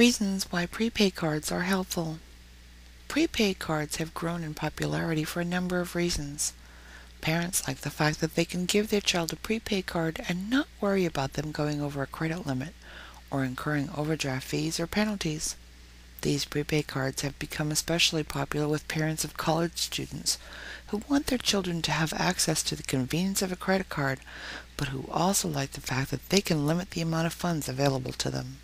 Reasons why prepaid cards are helpful. Prepaid cards have grown in popularity for a number of reasons. Parents like the fact that they can give their child a prepaid card and not worry about them going over a credit limit or incurring overdraft fees or penalties. These prepaid cards have become especially popular with parents of college students who want their children to have access to the convenience of a credit card, but who also like the fact that they can limit the amount of funds available to them.